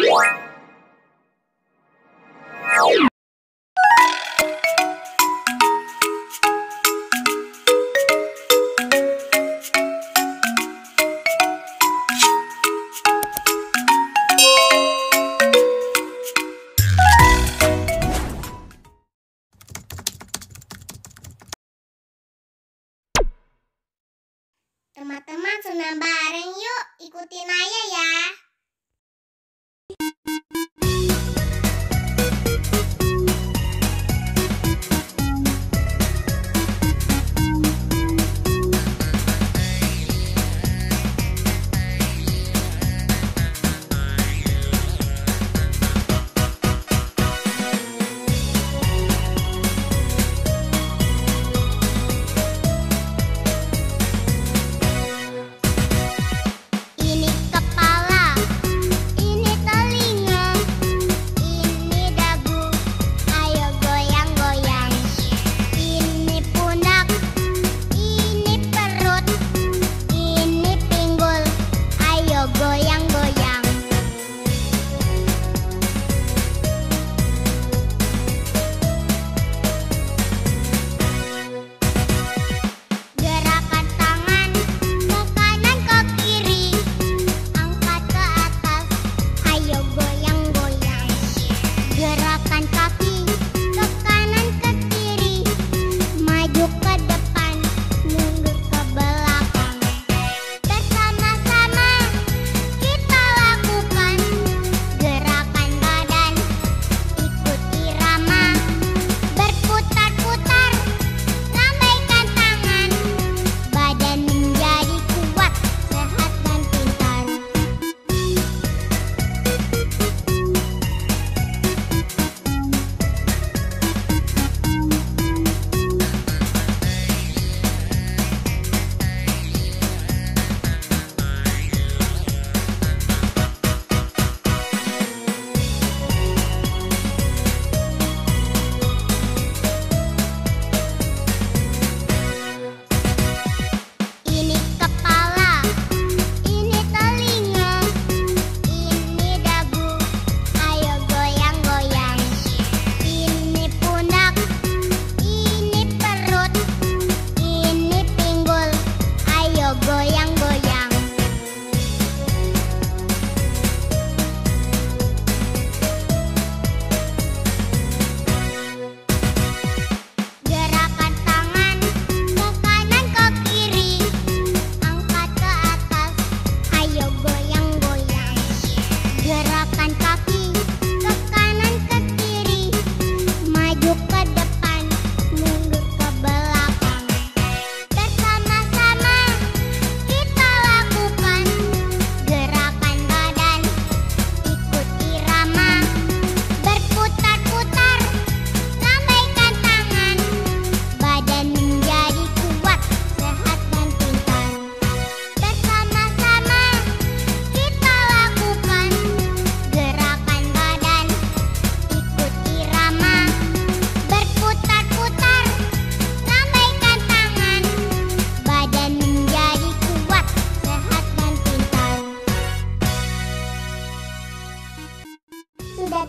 Teman-teman senam bareng yuk, ikutin ayah ya.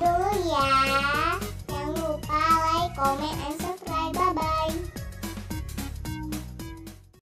dulu ya. Jangan lupa like, comment, and subscribe.